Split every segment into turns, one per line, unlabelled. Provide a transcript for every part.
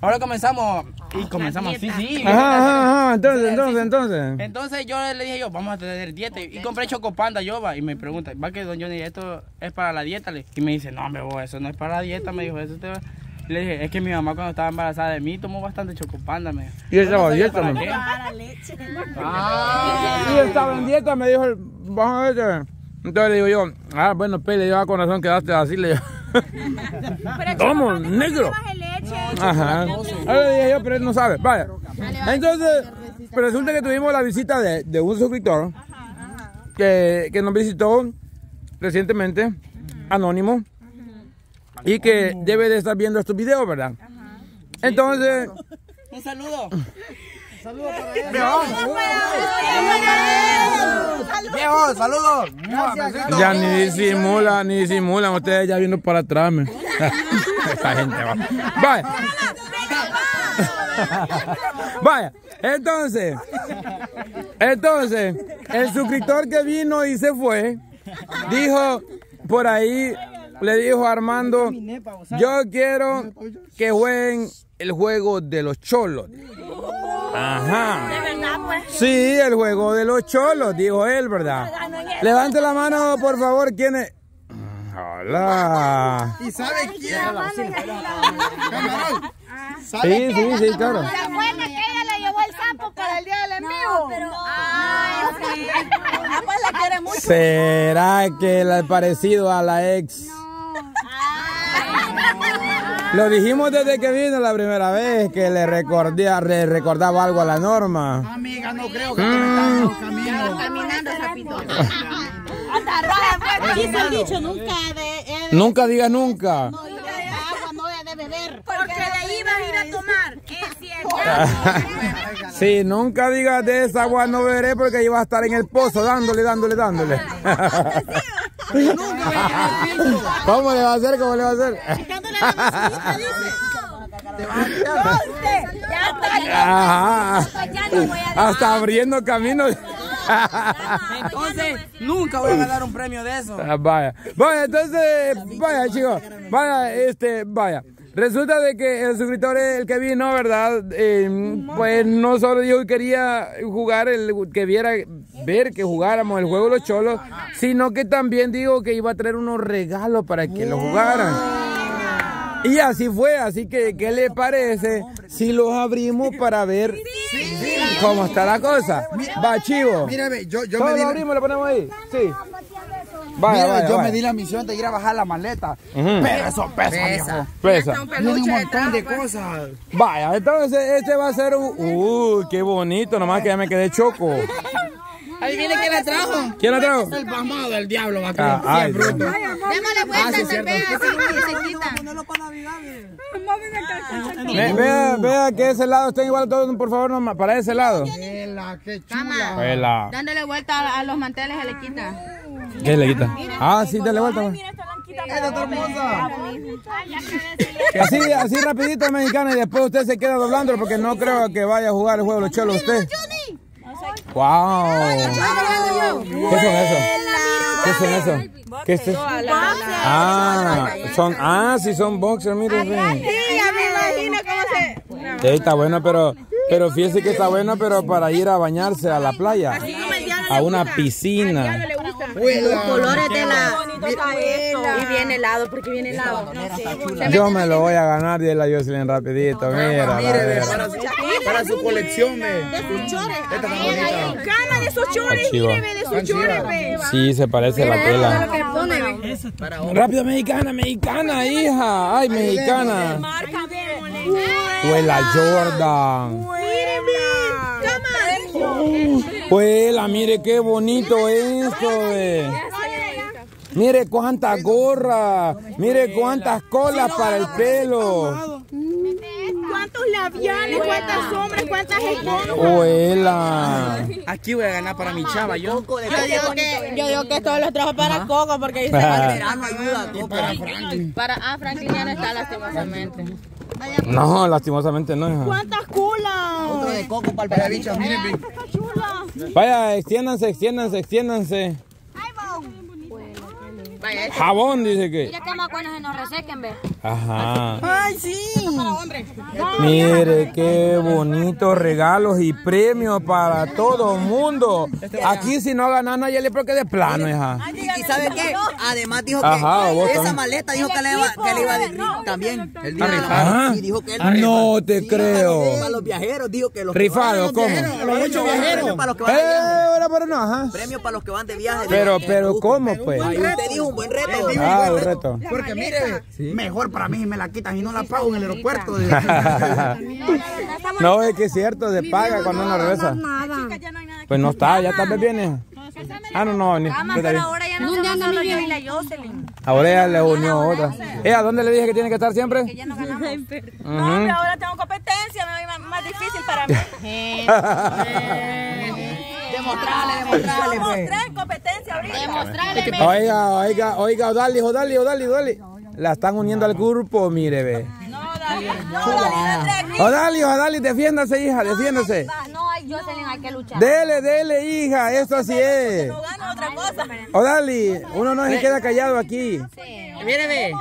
Ahora comenzamos y comenzamos, sí, sí.
Ajá, ajá, ajá, entonces, entonces, entonces.
Entonces yo le dije yo, vamos a tener dieta y compré chocopanda yo va y me pregunta, va que don Johnny, esto es para la dieta, y me dice, no, me voy, eso no es para la dieta, me dijo, eso te va. Le dije, es que mi mamá cuando estaba embarazada de mí tomó bastante chocopanda, me dijo.
Y él estaba en dieta,
¿Para
me
qué?
Ah, y estaba en dieta, me dijo, el- vamos a ver. Entonces le digo yo, ah, bueno, pele, yo con razón quedaste así, le digo. ¿Cómo? Negro. Ajá. Ahora dije yo, pero él no sabe. Vaya. Entonces, pero resulta que tuvimos la visita de, de un suscriptor que, que nos visitó recientemente, anónimo, y que debe de estar viendo estos videos, ¿verdad? Entonces,
Un saludo.
Viejo, saludos.
ya ni disimulan, ni disimulan, ustedes ya viendo para atrás, me. Esta gente va. Vaya. Vaya, entonces, entonces, el suscriptor que vino y se fue, dijo por ahí, le dijo a Armando, yo quiero que jueguen el juego de los cholos. Ajá. Sí, el juego de los cholos, dijo él, ¿verdad? Levante la mano, por favor, ¿quién es? Hola.
¿Y sabe quién?
Sí, sí, sí, claro.
¿Se acuerda que ella le llevó el sapo para el día del envío? pero... Ah, sí. Ah, pues la quiere mucho.
¿Será que le ha parecido a la ex? Lo dijimos desde que vino la primera vez, que le, recordía, le recordaba algo a la norma.
Amiga, no creo que los caminos.
Caminando, sapito. Dice el dicho, nunca de... eh,
Nunca
no, y de agua no he de beber.
Porque de ahí vas a ir a tomar. Es cierto.
Sí, nunca digas de esa agua no beberé porque iba a estar en el pozo dándole, dándole, dándole. ¿Cómo le va a hacer? ¿Cómo le va a hacer? Ajá. Hasta abriendo camino.
Entonces, nunca voy a ganar un premio de eso.
Ah, Vaya, vaya, entonces, vaya chicos, vaya, este, vaya. Resulta de que el suscriptor el que vino, ¿verdad? Eh, pues no solo dijo que quería jugar, el, que viera, ver que jugáramos el juego de los cholos, sino que también dijo que iba a traer unos regalos para que lo jugaran. Y así fue, así que, ¿qué le parece si los abrimos para ver cómo está la cosa? Va, chivo.
Mírame, yo, yo me di
lo
la,
abrimos, lo ponemos ahí. Sí. Vaya,
mira,
vaya,
yo
vaya.
me di la misión de ir a bajar la maleta.
Ujú.
Pero eso pesa, viejo.
Pesa.
Tiene un montón de cosas.
Vaya, entonces este va a ser un... Uy, qué bonito, nomás que ya me quedé choco.
Ahí viene que la trajo.
¿Quién la trajo?
El pasmado del diablo, va
Ah, ay,
Démosle
Ah,
vuelta,
sí,
se
cierto.
Ve
vea, vea que ese lado está igual todos, por favor, no, para ese lado.
Vela, qué chula.
Vela.
Dándole vuelta a, a los manteles se le quita.
¿Qué le quita? Ah, sí, dale vuelta. güey.
Esta está hermosa.
Así, así rapidito, mexicana, y después usted se queda doblándolo porque no creo que vaya a jugar el juego de los cholos usted. Wow. ¿Qué son eso? ¿Qué son eso? ¿Qué es eso? Ah, son, ah, sí son boxers, mire.
Sí, ya me imagino cómo se...
Sí, está bueno, pero, pero fíjese que está bueno, pero para ir a bañarse a la playa, a una piscina.
Los colores de la... Y viene helado, porque viene helado.
Yo me lo voy a ganar, dice la Jocelyn rapidito, mira,
para su, para su colección. Esta está bonita.
Cama de esos chores, ve, de esos chores, ve.
Sí, se parece a la tela. Rápido, mexicana, mexicana, hija. Ay, mexicana. Huela Jordan.
Miren, ve.
Huela, mire qué bonito esto. Mire cuántas gorras, mire cuántas colas para el pelo.
¿Cuántos labiales, cuántas sombras, cuántas esponjas?
Huela.
Aquí voy a ganar para mi chava, yo.
Yo digo que, yo digo que todos los trajo para Coco porque dice
Y para Franklin.
para ah Franklin ya no está lastimosamente.
No, lastimosamente no, hija.
¿Cuántas culas?
de coco para el Vaya, ve.
Vaya, extiéndanse, extiéndanse, extiéndanse. Jabón, dice que.
Mira que más cuando se nos resequen, ve.
Ajá.
Ay, sí.
Mire qué bonitos regalos y premios para todo el mundo. Aquí si no ganan nadie le porque de plano, hija.
¿Y sabe qué? Además dijo que
Ajá,
esa
también.
maleta dijo que le iba, que le iba a decir también. El día de la-
Ah,
Sí, dijo que él
no te
Sí,
creo.
Para los viajeros, dijo que los
Rifado, ¿cómo?
Los ocho viajeros. Para los que van
Eh,
de viaje.
no, ajá.
Premio para los que van de viaje.
Pero, pero,
eh,
¿cómo pues?
Ay, usted dijo un buen reto.
Ah, un reto.
Porque mire, mejor para mí me la quitan y no la pago en el aeropuerto.
No, es que es cierto, se paga cuando uno regresa. Pues no está, ya tal vez viene. Ah, no, no, ni.
Pero ahora ya no estamos solo yo y la Jocelyn.
Ahora ella le unió otra. ¿Eh, a dónde le dije que tiene que estar siempre?
Ya no ganamos.
Ujú.
ahora tengo competencia, me va más difícil para mí.
Demostrarle, demostrarle, pues.
Tres competencia ahorita.
Oiga, oiga, oiga, Odali, Odali, Odali, Odali. La están uniendo al grupo, mire, ve. Odali, Odali, defiéndase, hija, defiéndase.
No hay Jocelyn, hay que luchar.
Dele, dele, hija, esto así es.
Gana otra cosa.
Odali, uno no se queda callado aquí.
Mire, ve.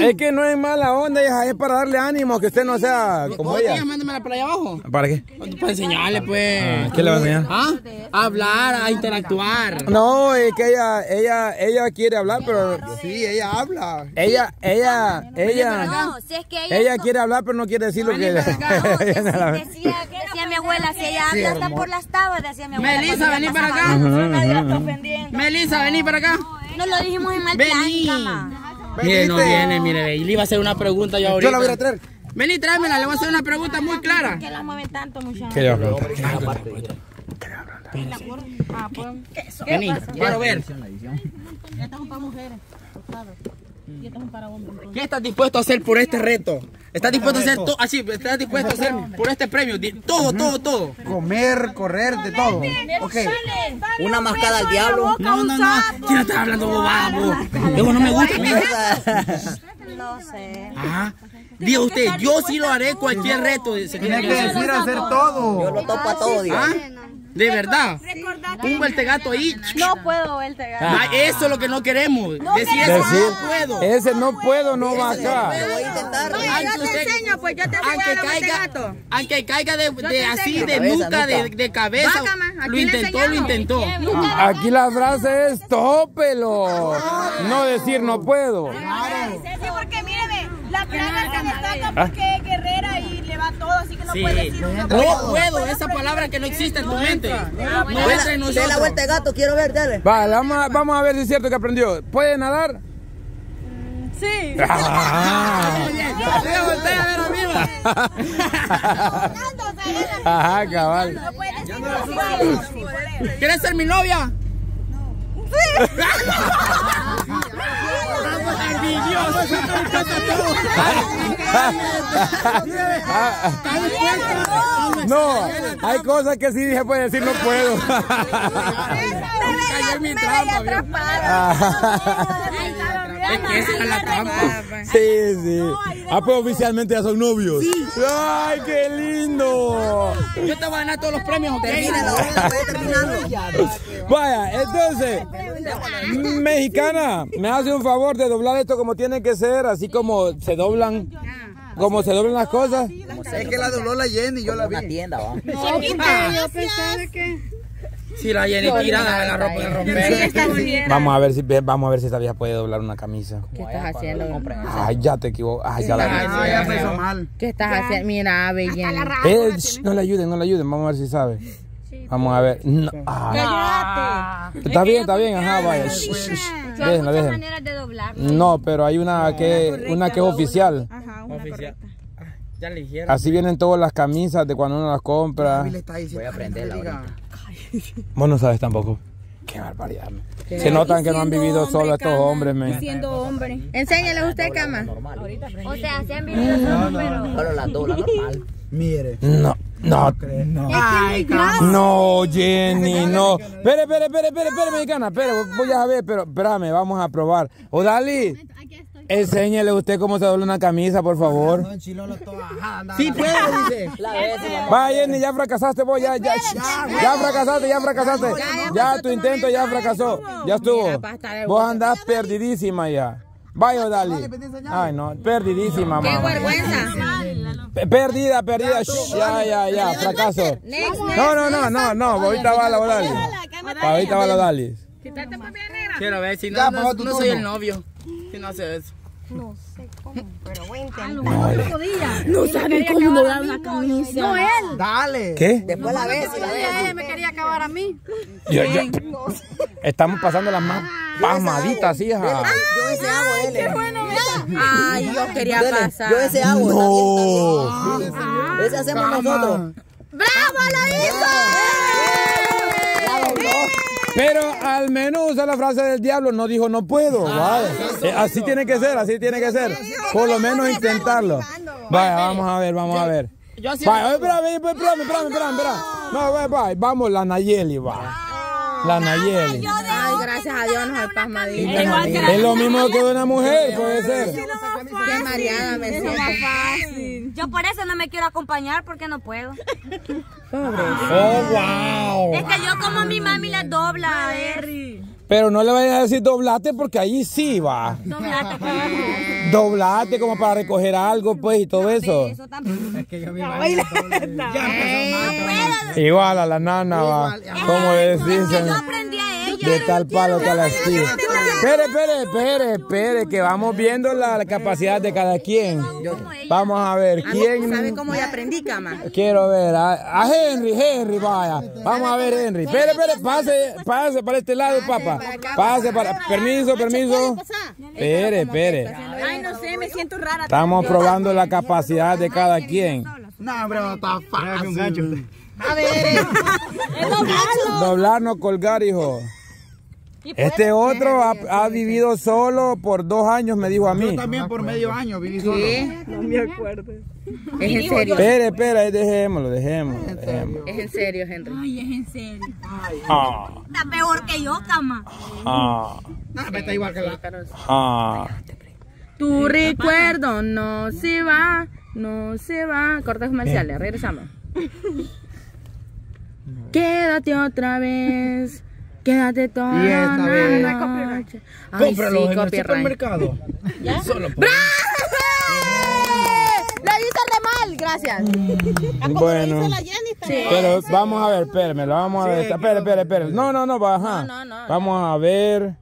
Es que no es mala onda, hija, es para darle ánimo, que usted no sea como ella.
tía, mándamela para allá abajo.
¿Para qué?
Para enseñarle, pues.
¿Qué le va a enseñar?
¿Ah? A hablar, a interactuar.
No, es que ella, ella, ella quiere hablar, pero
Sí, ella habla.
ella, ella, ella,
No, si es que ella.
ella quiere hablar, pero no quiere decir lo que
No, decía, decía mi abuela, si ella habla hasta por las tabas, decía mi abuela.
Melissa, vení para acá.
algo.
Nadie la está ofendiendo.
Melissa, vení para acá.
No lo dijimos en mal plan, cama.
Mire, no viene, mire. Y le iba a hacer una pregunta yo ahorita.
Yo la voy a traer.
Vení, tráemela, le voy a hacer una pregunta muy clara.
Que la mueven tanto, muchachos.
¿Qué le va a preguntar?
Vení, quiero ver. ¿Qué estás dispuesto a hacer por este reto? ¿Estás dispuesto a hacer todo? Así, ¿estás dispuesto a hacer por este premio? Todo, todo, todo.
Comer, correr, de todo. Ok.
Una mascada al diablo.
No, no, no. ¿Quién estás hablando bobada, vos? Eso no me gusta.
No sé.
Ajá. Diga usted, yo sí lo haré cualquier reto. Se tiene que hacer.
decir hacer
Yo
todo.
lo topo a todo, digo.
¿Ah? De verdad. Un vueltegato ahí.
No puedo verte gato.
Ah, eso es lo que no queremos. Decir eso
Decir,
no puedo.
ese no puedo, no va acá.
Lo voy a intentar.
Aunque usted-
pues yo te
aunque caiga, aunque caiga de, de así de nuca, de, de cabeza, lo intentó, lo intentó.
Aquí la frase es tópelo. No decir no puedo.
Sí, porque míreme, la plaga se destaca porque es guerrera y le va todo, así que no
Sí.
puede decir no
No puedo, esa palabra que no existe en tu mente. No entra en
De la
nosotros.
vuelta de gato, quiero ver, dale.
Vale, vamos a, vamos a ver si es cierto que aprendió. ¿Puede nadar?
Sí.
Ah.
Voy a voltear a ver arriba.
Ajá, cabal.
¿Quieres ser mi novia?
No, hay cosas que sí se puede decir no puedo.
Es que la trampa.
Sí, sí. Ah, pues oficialmente ya son novios. ¡Ay, qué lindo!
Yo te voy a ganar todos los premios.
Vaya, entonces, mexicana, me hace un favor de doblar esto como tiene que ser, así como se doblan, como se doblan las cosas.
Es que la dobló la Jenny, yo la vi.
Una tienda, va.
Si la Jenny tirada la ropa de romper.
Vamos a ver si vamos a ver si esta vieja puede doblar una camisa.
¿Qué estás haciendo?
Ay, ya te equivoco. Ay, ya la.
Ah, ya empezó mal.
¿Qué estás haciendo? Mira, bellena.
Eh, shh, no le ayuden, no le ayuden. Vamos a ver si sabe. Vamos a ver. No, ah. Está bien, está bien, ajá, vaya. Shh, shh, shh.
Hay
Déjenla,
muchas
déjenla.
maneras de doblar.
No, pero hay una que una que es oficial.
Oficial. Ah, Ya le dijeron.
Así vienen todas las camisas de cuando uno las compra.
Le está diciendo.
Voy a aprenderla ahorita.
Vos no sabes tampoco. Qué barbaridad. man. Se notan que no han vivido solo estos hombres, men.
Siendo hombre.
Enséñale usted, cama.
O sea, se han vivido solo, pero.
Solo la normal.
Mire.
No, no,
No.
no, Jenny, no. Espere, espere, espere, espere, espere, mexicana, espere, voy a ver, pero espérame, vamos a probar. O Dali, Enséñele usted cómo se dobla una camisa, por favor.
Sí puedo, dice.
Vaya, Jenny, ya fracasaste vos, ya, ya, ya fracasaste, ya fracasaste. Ya tu intento ya fracasó, ya estuvo. Vos andás perdidísima ya. Vaya, Dali. Ay, no, perdidísima,
¡Qué
mamá.
vergüenza!
Pe- Perdida, perdida. Ya, ya, ya, fracaso. No, no, no, no, no, ahorita va la Dali. Ahorita va la Dali.
Quiero ver si
Ya,
no, no, no soy el novio. Si no hace eso.
No saben cómo doblar una camisa. No, él.
Dale.
¿Qué?
Después la ves y la.
Ella me quería acabar a mí.
Ya, ya. Estamos pasando las más pasmaditas, hija.
Yo ese hago, él. Qué bueno, Ay, yo quería pasar.
Yo ese hago.
No.
Ese hacemos nosotros.
¡Bravo, la
Pero al menos usa la frase del diablo, no dijo no puedo. vaya. Eh, así tiene que ser, así tiene que ser. Por lo menos intentarlo. Vaya, vamos a ver, vamos a ver.
Yo así.
Vaya, espérame, espérame, espérame. No, vaya, vaya, vamos, la Nayeli, va. La Nayeli.
Ay, gracias a Dios no soy pasmadita.
Es lo mismo que una mujer, puede ser.
Qué mareada me siento.
Yo por eso no me quiero acompañar porque no puedo.
Oh, wow.
Es que yo como mi mami le dobla, a ver.
Pero no le vayas a decir doblate porque ahí sí va.
Doblate como
Doblate como para recoger algo, pues, y todo eso.
eso también.
Igual a la nana va. Como le dicen.
Yo aprendí a ella.
De tal palo tal astilla. Espere, espere, espere, espere, que vamos viendo la, capacidad de cada quien. Vamos a ver,
¿Sabe
¿quién?
cómo ya aprendí, cama?
Quiero ver, a, a Henry, Henry, vaya. Vamos a ver, Henry. Espere, espere, pase, pase para este lado, papá. Pase para, permiso, permiso. Espere, espere.
Ay, no sé, me siento rara.
Estamos probando la capacidad de cada quien.
No, bro, está fácil.
Doblar, no colgar, hijo. Este otro ha, ha vivido solo por dos años, me dijo a mí.
Yo también por medio año viví solo.
Es en serio.
Espere, espere, dejémoslo, dejémoslo, dejémoslo.
Es en serio, Henry.
Ah,
Está peor que yo, cama.
ah,
No, me está igual que la.
ah.
Tu recuerdo no se va, no se va. Cortes comerciales, regresamos. Quédate otra vez. Quédate toda
Y esta
la
vez.
noche. Ay,
Cómpralo
sí,
en el supermercado. Solo por...
Lo mal, gracias.
Bueno, pero vamos a ver, espérame, lo vamos a ver. Espere, espere, espere. No, no, no, baja.
No, no, no.
Vamos a ver.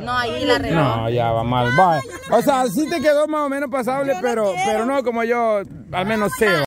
No, ahí la regla.
No, ya va mal. Va. O sea, sí te quedó más o menos pasable, pero, pero no como yo, al menos sé.